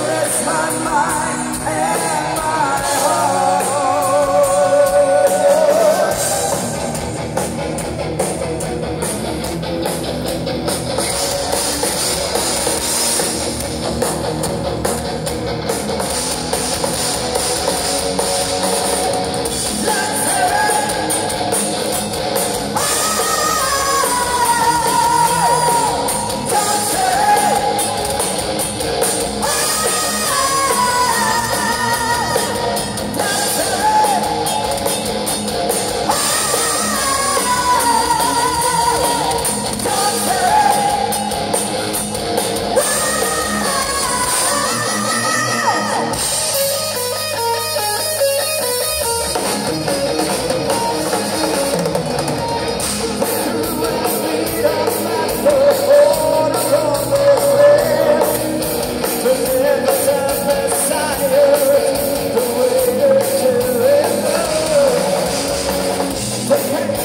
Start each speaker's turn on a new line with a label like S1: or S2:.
S1: caress my mind. Gracias.